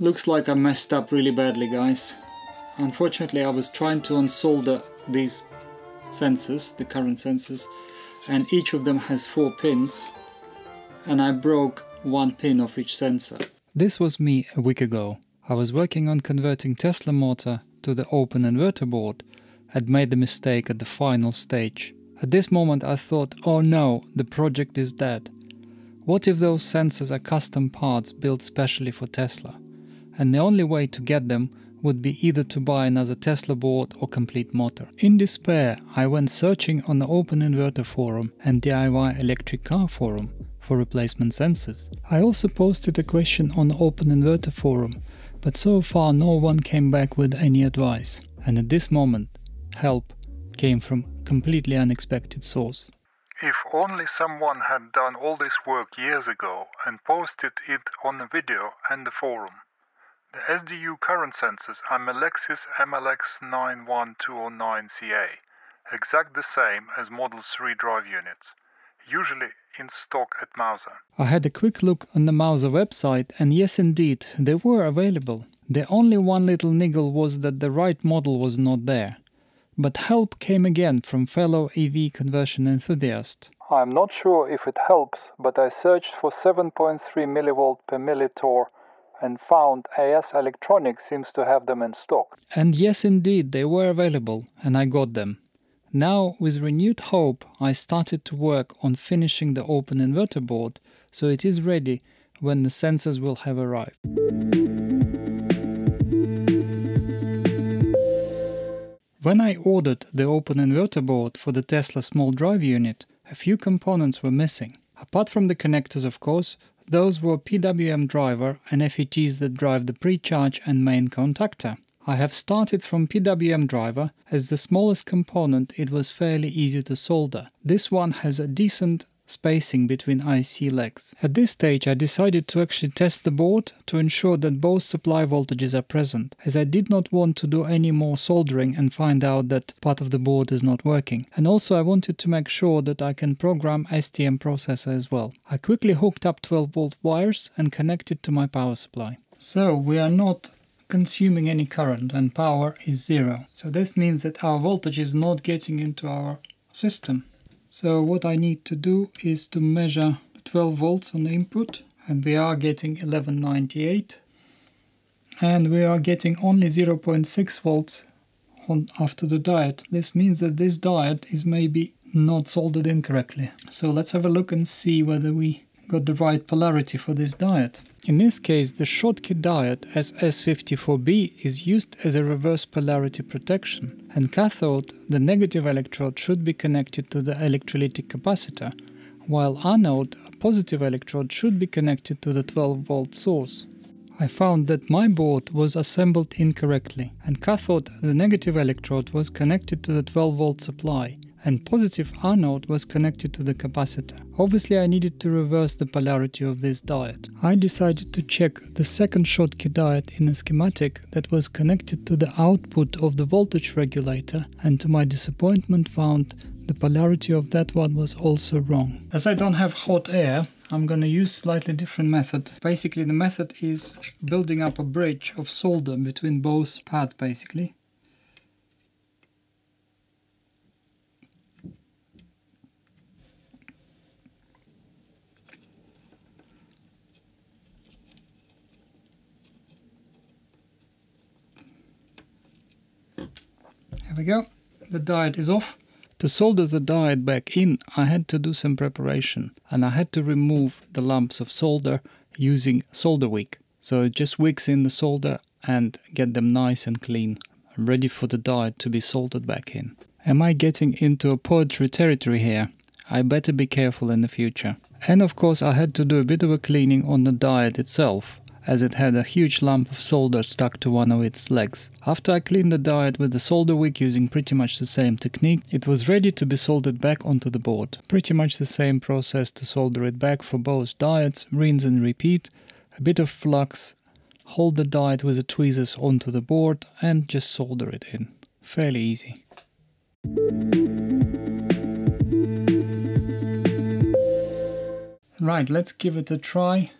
looks like I messed up really badly guys. Unfortunately I was trying to unsolder these sensors, the current sensors, and each of them has four pins and I broke one pin of each sensor. This was me a week ago. I was working on converting Tesla motor to the open inverter board had made the mistake at the final stage. At this moment I thought, oh no, the project is dead. What if those sensors are custom parts built specially for Tesla? And the only way to get them would be either to buy another Tesla board or complete motor. In despair, I went searching on the Open Inverter forum and DIY Electric Car forum for replacement sensors. I also posted a question on the Open Inverter forum, but so far no one came back with any advice. And at this moment, help came from completely unexpected source. If only someone had done all this work years ago and posted it on a video and the forum. The SDU current sensors are Melexis MLX91209CA, exact the same as Model 3 drive units, usually in stock at Mouser. I had a quick look on the Mouser website and yes indeed, they were available. The only one little niggle was that the right model was not there. But help came again from fellow EV conversion enthusiast. I'm not sure if it helps, but I searched for 7.3 mV per millitesla and found AS Electronics seems to have them in stock. And yes, indeed, they were available, and I got them. Now, with renewed hope, I started to work on finishing the open inverter board, so it is ready when the sensors will have arrived. When I ordered the open inverter board for the Tesla small drive unit, a few components were missing. Apart from the connectors of course, those were PWM driver and FETs that drive the pre-charge and main contactor. I have started from PWM driver, as the smallest component it was fairly easy to solder. This one has a decent spacing between IC legs. At this stage I decided to actually test the board to ensure that both supply voltages are present, as I did not want to do any more soldering and find out that part of the board is not working. And also I wanted to make sure that I can program STM processor as well. I quickly hooked up 12 volt wires and connected to my power supply. So we are not consuming any current and power is zero. So this means that our voltage is not getting into our system. So what I need to do is to measure 12 volts on the input and we are getting 1198 and we are getting only 0.6 volts on after the diode. This means that this diode is maybe not soldered incorrectly. So let's have a look and see whether we got the right polarity for this diode. In this case, the Schottky diode SS54B is used as a reverse polarity protection, and cathode, the negative electrode, should be connected to the electrolytic capacitor, while anode, a positive electrode, should be connected to the 12 volt source. I found that my board was assembled incorrectly, and cathode, the negative electrode, was connected to the 12 volt supply, and positive anode was connected to the capacitor. Obviously I needed to reverse the polarity of this diode. I decided to check the second Schottky diode in a schematic that was connected to the output of the voltage regulator and to my disappointment found the polarity of that one was also wrong. As I don't have hot air, I'm gonna use slightly different method. Basically the method is building up a bridge of solder between both pads basically. There we go. The diode is off. To solder the diode back in, I had to do some preparation and I had to remove the lumps of solder using solder wick. So it just wicks in the solder and get them nice and clean, ready for the diode to be soldered back in. Am I getting into a poetry territory here? I better be careful in the future. And of course I had to do a bit of a cleaning on the diode itself as it had a huge lump of solder stuck to one of its legs. After I cleaned the diode with the solder wick using pretty much the same technique, it was ready to be soldered back onto the board. Pretty much the same process to solder it back for both diodes, rinse and repeat, a bit of flux, hold the diode with the tweezers onto the board and just solder it in. Fairly easy. Right, let's give it a try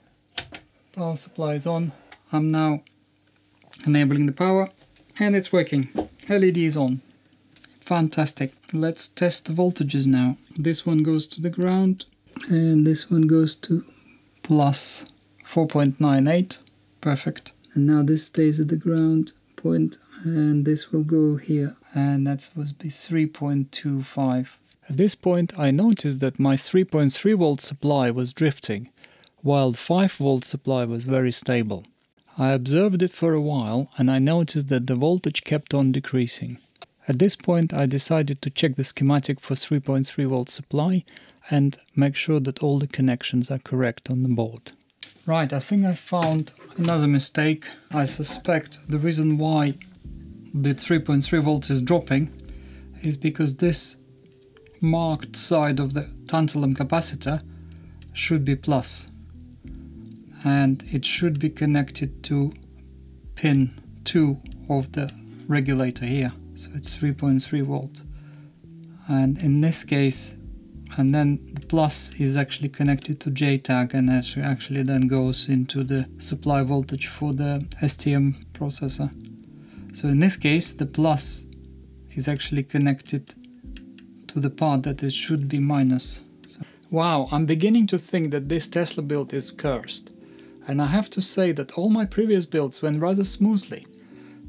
power supply is on. I'm now enabling the power and it's working. LED is on. Fantastic. Let's test the voltages now. This one goes to the ground and this one goes to plus 4.98. Perfect. And now this stays at the ground point and this will go here and that's supposed to be 3.25. At this point I noticed that my 3.3 volt supply was drifting while the 5 volt supply was very stable. I observed it for a while and I noticed that the voltage kept on decreasing. At this point I decided to check the schematic for 3.3 volt supply and make sure that all the connections are correct on the board. Right, I think I found another mistake. I suspect the reason why the 3.3 volts is dropping is because this marked side of the tantalum capacitor should be plus and it should be connected to pin 2 of the regulator here so it's 3.3 volt and in this case and then the plus is actually connected to JTAG and actually then goes into the supply voltage for the STM processor. So in this case the plus is actually connected to the part that it should be minus. So, wow, I'm beginning to think that this Tesla build is cursed. And I have to say that all my previous builds went rather smoothly.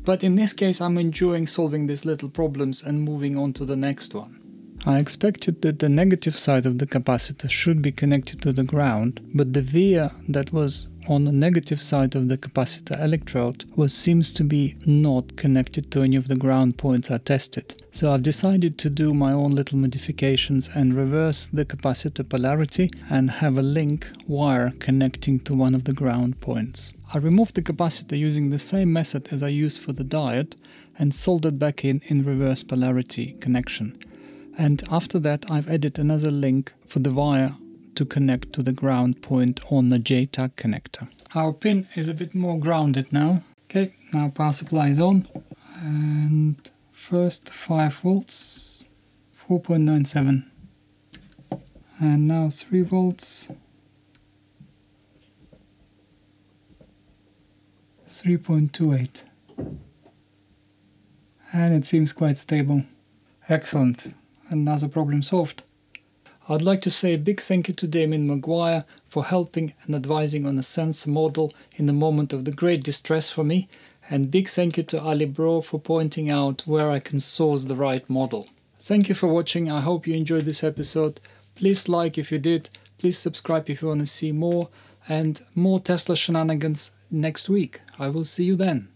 But in this case I'm enjoying solving these little problems and moving on to the next one. I expected that the negative side of the capacitor should be connected to the ground, but the via that was on the negative side of the capacitor electrode was seems to be not connected to any of the ground points I tested. So I've decided to do my own little modifications and reverse the capacitor polarity and have a link wire connecting to one of the ground points. I removed the capacitor using the same method as I used for the diode and soldered back in in reverse polarity connection and after that I've added another link for the wire to connect to the ground point on the JTAG connector. Our pin is a bit more grounded now. Okay, now power supply is on and first 5 volts 4.97 and now 3 volts 3.28 and it seems quite stable. Excellent another problem solved. I'd like to say a big thank you to Damien Maguire for helping and advising on a sensor model in the moment of the great distress for me, and big thank you to Ali Bro for pointing out where I can source the right model. Thank you for watching, I hope you enjoyed this episode. Please like if you did, please subscribe if you want to see more, and more Tesla shenanigans next week. I will see you then.